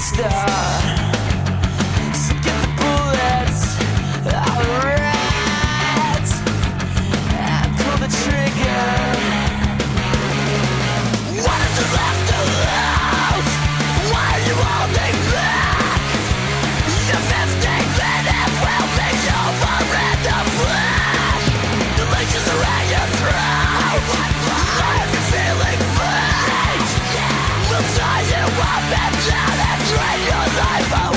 star. life